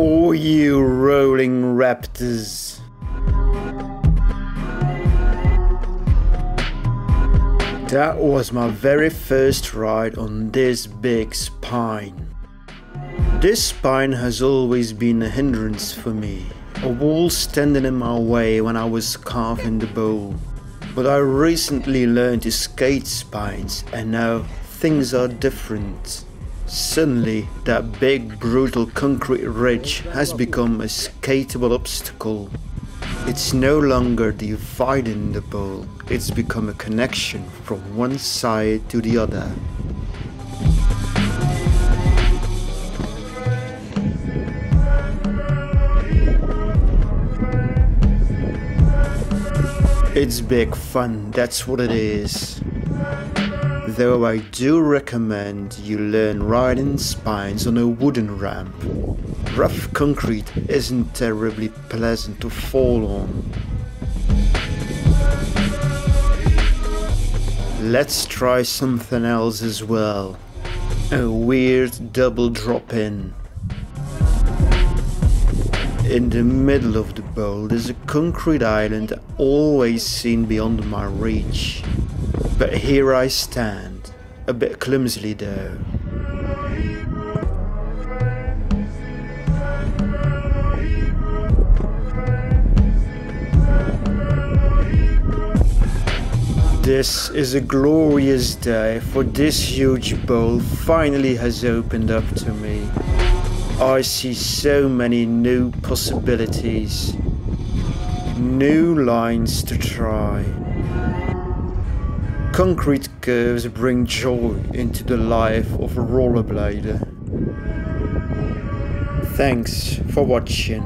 Oh, you rolling raptors. That was my very first ride on this big spine. This spine has always been a hindrance for me, a wall standing in my way when I was carving the bowl. But I recently learned to skate spines and now things are different. Suddenly, that big brutal concrete ridge has become a skateable obstacle. It's no longer dividing the bowl, it's become a connection from one side to the other. It's big fun, that's what it is. Though I do recommend you learn riding spines on a wooden ramp. Rough concrete isn't terribly pleasant to fall on. Let's try something else as well. A weird double drop in. In the middle of the bowl there's a concrete island always seen beyond my reach. But here I stand, a bit clumsily though. This is a glorious day for this huge bowl finally has opened up to me. I see so many new possibilities, new lines to try. Concrete curves bring joy into the life of a rollerblader. Thanks for watching.